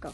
Go.